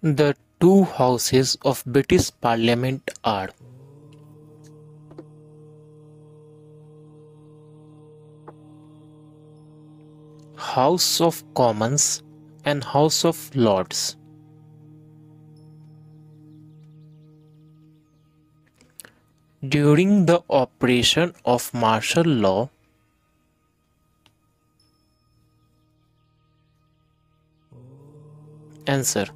The two houses of British Parliament are House of Commons and House of Lords. During the operation of martial law, Answer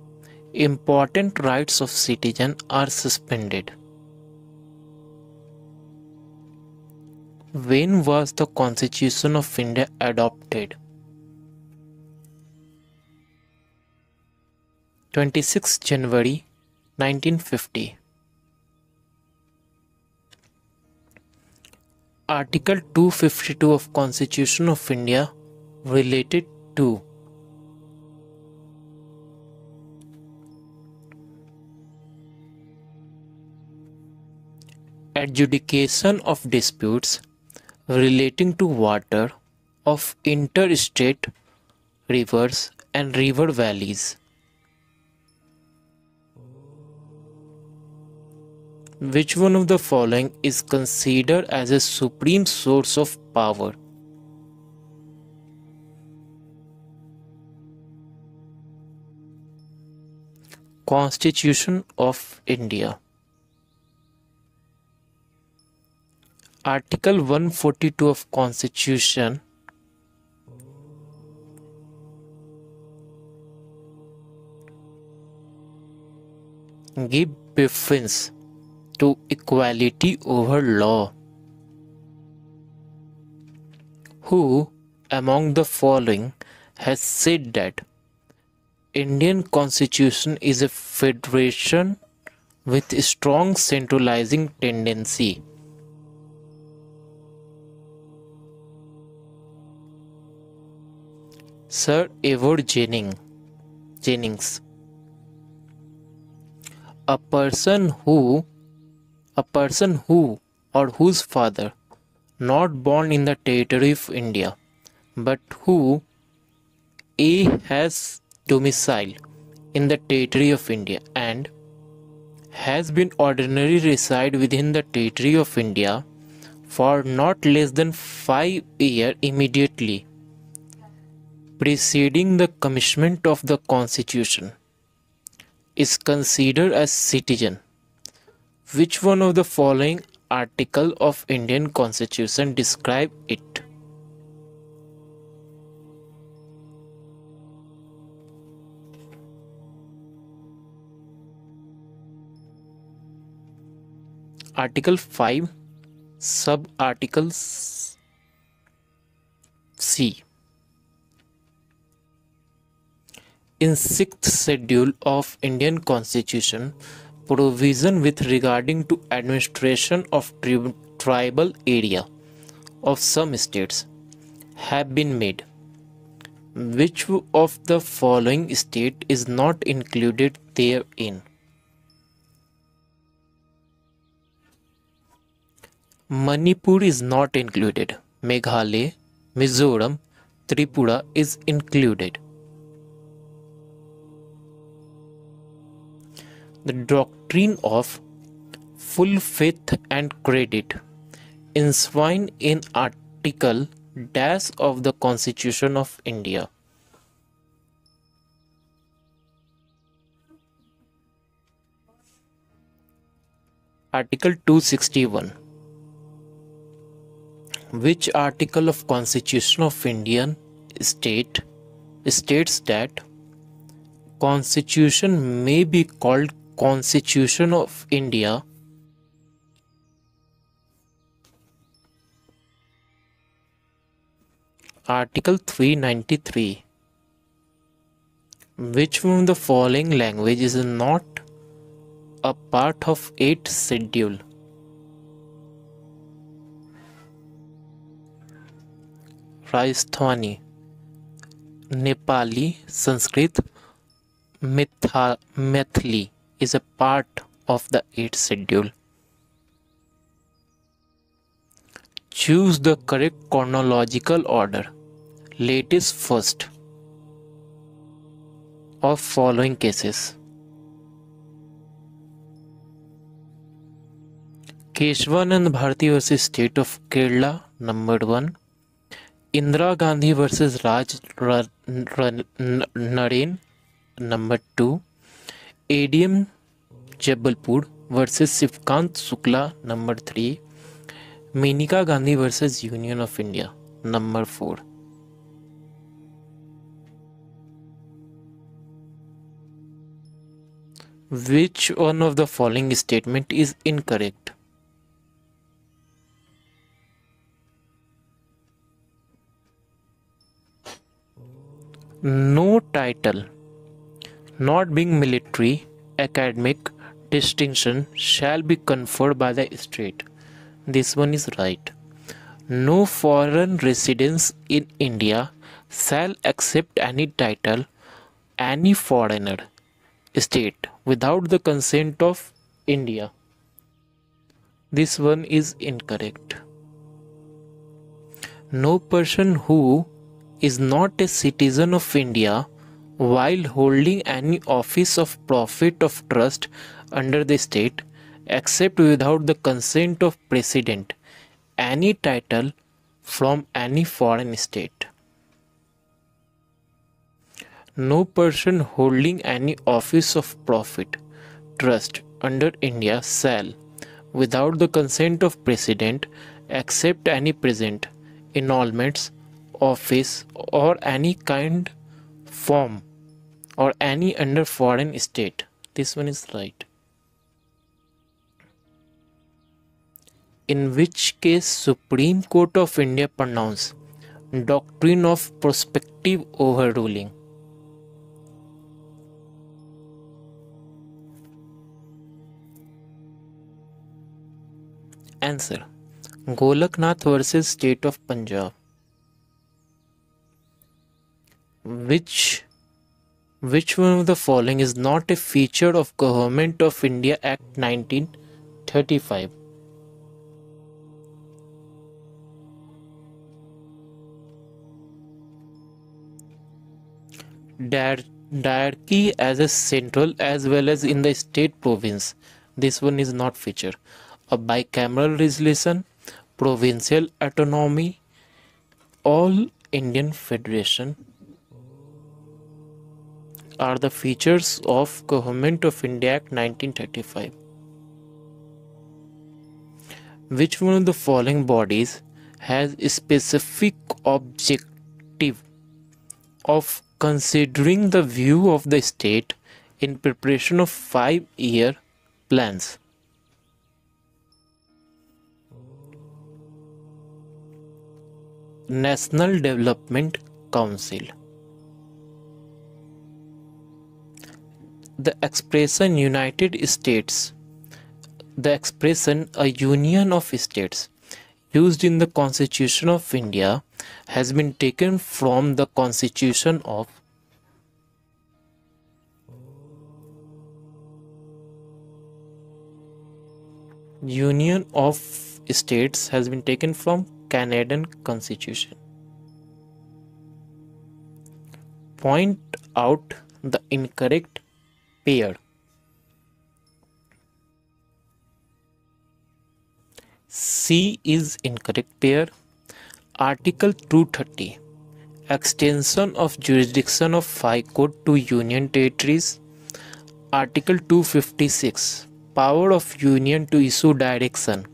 Important rights of citizen are suspended. When was the Constitution of India adopted? 26 January 1950. Article 252 of Constitution of India related to adjudication of disputes relating to water of interstate rivers and river valleys. Which one of the following is considered as a supreme source of power? Constitution of India Article 142 of Constitution give preference to equality over law. Who among the following has said that Indian constitution is a federation with strong centralizing tendency? Sir Edward Jennings. Jennings. A person who a person who or whose father not born in the territory of India but who A has domicile in the territory of India and has been ordinarily reside within the territory of India for not less than 5 years immediately preceding the commencement of the constitution is considered as citizen. Which one of the following article of indian constitution describe it? Article 5 sub articles c in 6th schedule of Indian Constitution provision with regarding to administration of tri- tribal area of some states have been made. Which of the following state is not included therein? Manipur is not included. Meghalaya Mizoram Tripura is included the doctrine of full faith and credit enshrined in Article dash of the Constitution of India. Article 261 Which article of Constitution of Indian state states that Constitution may be called Constitution of India. Article 393 Which one of the following language is not a part of 8th schedule? Rajasthani Nepali Sanskrit Maithili is a part of the eight schedule. Choose the correct chronological order, latest first, of following cases. Keshwanand Bharti versus State of Kerala, number 1. Indira Gandhi versus Raj Naren, number 2. ADM Jabalpur versus Shivkant Shukla number three Maneka Gandhi versus union of India number four Which one of the following statement is incorrect? No title not being military, academic distinction shall be conferred by the state. This one is right. No foreign residents in India shall accept any title, any foreigner state without the consent of India. This one is incorrect. No person who is not a citizen of India while holding any office of profit of trust under the state except without the consent of president any title from any foreign state. No person holding any office of profit trust under India shall, without the consent of President, accept any present, annulments, office, or any kind, form, or any under foreign state. This one is right. In which case Supreme Court of India pronounce doctrine of prospective overruling Answer Golaknath versus State of Punjab. Which which one of the following is not a feature of Government of India Act 1935? Diarchy as a central as well as in the state province. This one is not feature a bicameral resolution, provincial autonomy, all Indian Federation are the features of Government of India Act 1935. Which one of the following bodies has a specific objective of considering the view of the state in preparation of five year plans? National Development Council. The expression United States, the expression a union of states used in the Constitution of India has been taken from the Constitution of Union of States has been taken from Canadian Constitution. Point out the incorrect pair. C is incorrect pair. Article 230 Extension of jurisdiction of High Court to Union Territories. Article 256 Power of Union to issue direction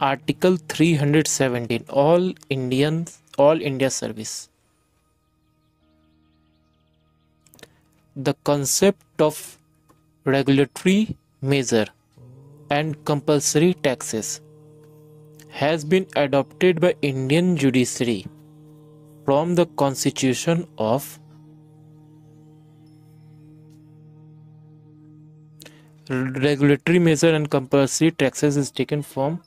Article 317 All Indian All India Service The concept of regulatory measure and compulsory taxes has been adopted by Indian judiciary from the constitution of regulatory measure and compulsory taxes is taken from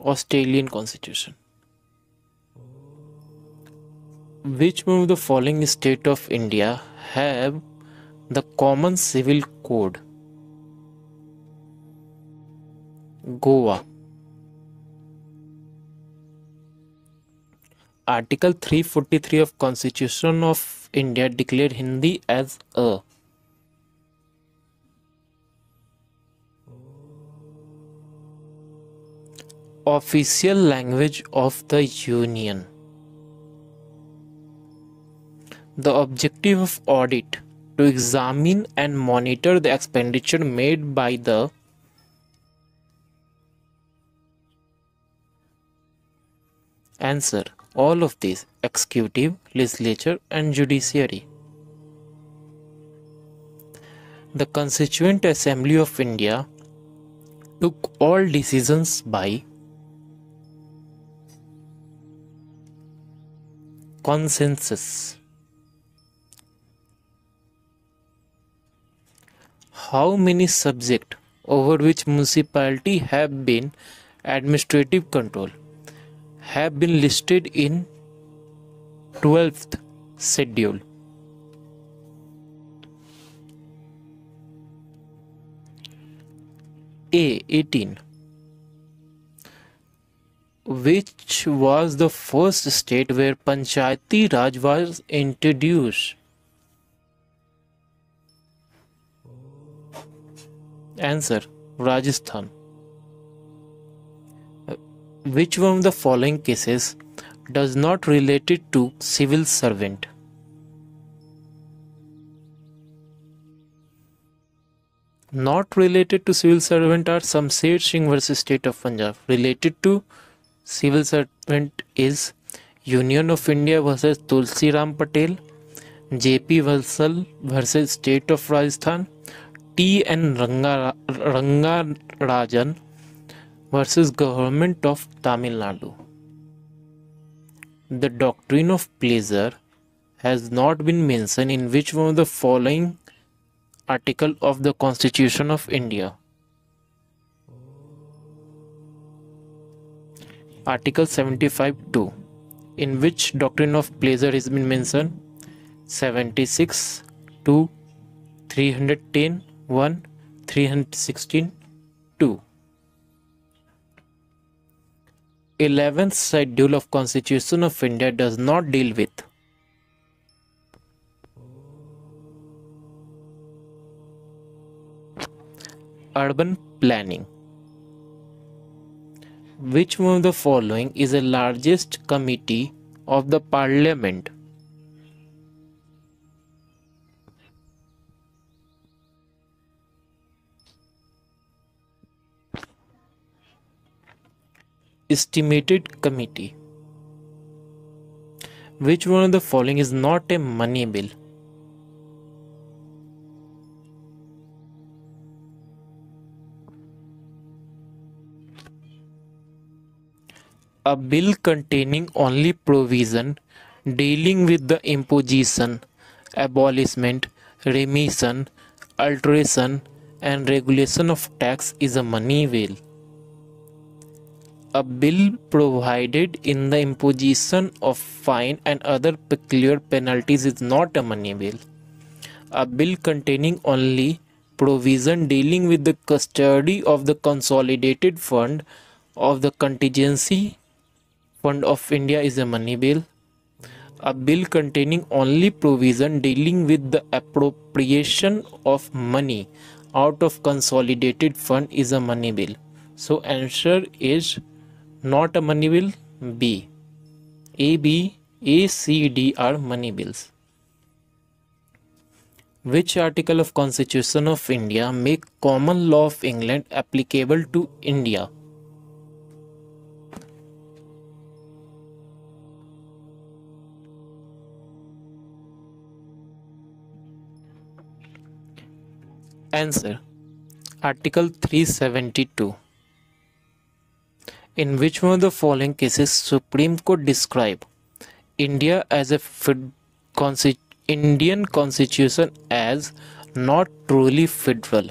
Australian Constitution. Which one of the following state of India have the common civil code? Goa. Article 343 of Constitution of India declared Hindi as a official language of the Union. The objective of audit to examine and monitor the expenditure made by the Answer All of these executive, legislature, and judiciary. The Constituent Assembly of India took all decisions by consensus. How many subjects over which municipality have been administrative control have been listed in 12th schedule. A 18 which was the first state where Panchayati Raj was introduced. Answer Rajasthan. Uh, which one of the following cases does not relate to civil servant? Not related to civil servant are Samsher Singh versus State of Punjab. Related to civil servant is Union of India versus Tulsi Ram Patel, JP Valsal versus State of Rajasthan, T. N. Ranga, Ranga Rajan versus Government of Tamil Nadu. The doctrine of pleasure has not been mentioned in which one of the following article of the Constitution of India. Article 75.2 in which doctrine of pleasure has been mentioned 76 2 310 1 316 2 11th schedule of constitution of india does not deal with. Urban planning. Which one of the following is the largest committee of the parliament estimated committee. Which one of the following is not a money bill? A bill containing only provision dealing with the imposition abolishment remission alteration and regulation of tax is a money bill a bill provided in the imposition of fine and other peculiar penalties is not a money bill. A bill containing only provision dealing with the custody of the consolidated fund of the contingency fund of India is a money bill. A bill containing only provision dealing with the appropriation of money out of consolidated fund is a money bill. So answer is not a money bill b. A b a c d are money bills. Which article of constitution of india make common law of england applicable to india? Answer. Article 372 in which one of the following cases Supreme Court describe India as a Indian constitution as not truly federal?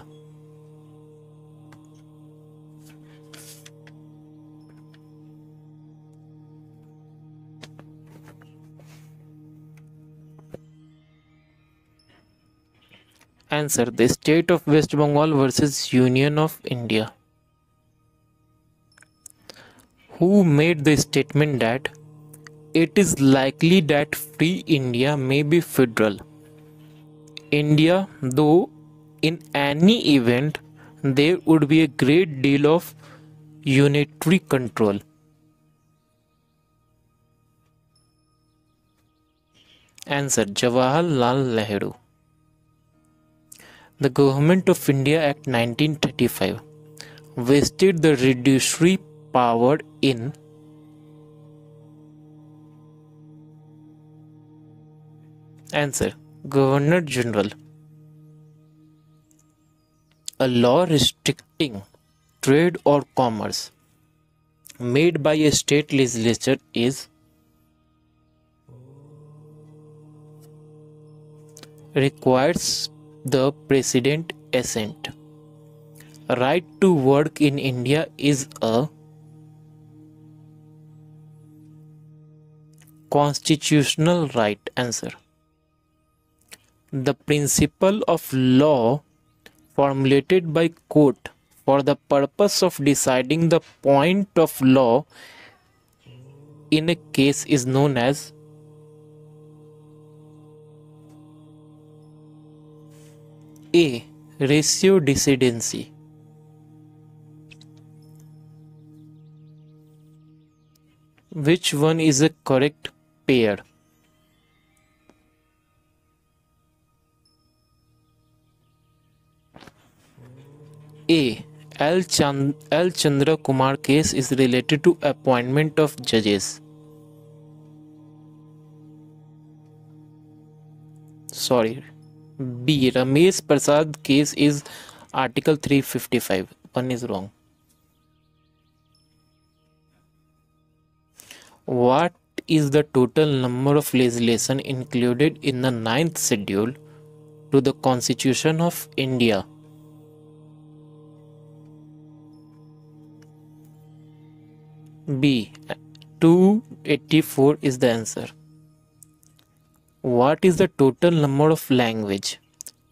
Answer The state of West Bengal versus Union of India who made the statement that it is likely that free India may be federal. India, though in any event there would be a great deal of unitary control. Answer Jawaharlal Nehru. The Government of India Act 1935 vested the judiciary power in Answer Governor General. A law restricting trade or commerce made by a state legislature is requires the president assent. Right to work in India is a constitutional right answer. The principle of law formulated by court for the purpose of deciding the point of law in a case is known as A. Ratio decidendi Which one is a correct pair? A. L. Chand L. Chandra Kumar case is related to appointment of judges. Sorry. B. Ramesh Prasad case is Article 355. One is wrong. What is the total number of legislation included in the ninth schedule to the Constitution of India? B. 284 is the answer. What is the total number of language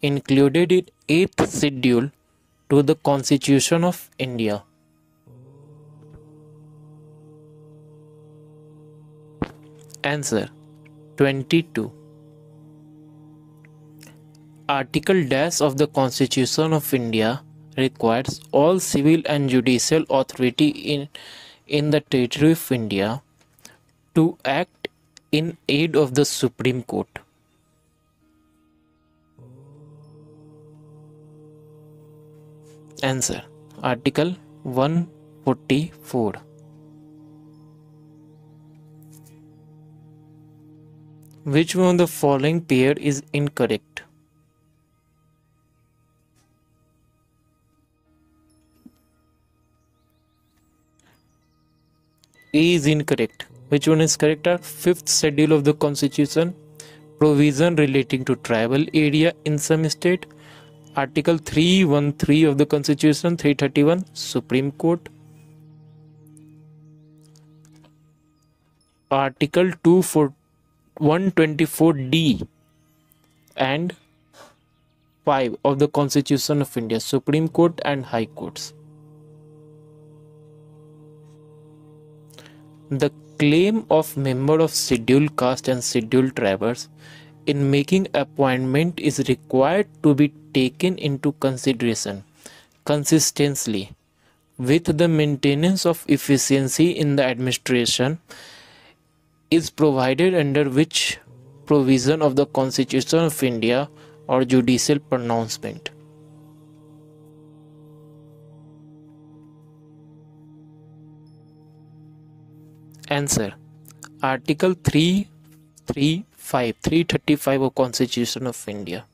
included in 8th schedule to the Constitution of India? Answer 22. Article dash of the Constitution of India requires all civil and judicial authority in in the territory of India to act in aid of the Supreme Court. Answer Article 144. Which one of the following pair is incorrect? A is incorrect. Which one is correct? Fifth schedule of the constitution provision relating to tribal area in some state. Article 313 of the constitution 331 Supreme Court. Article 124D and 5 of the Constitution of India Supreme Court and High Courts. The claim of member of scheduled caste and scheduled tribes in making appointment is required to be taken into consideration consistently with the maintenance of efficiency in the administration is provided under which provision of the constitution of india or judicial pronouncement. Answer. Article 335 335 of Constitution of India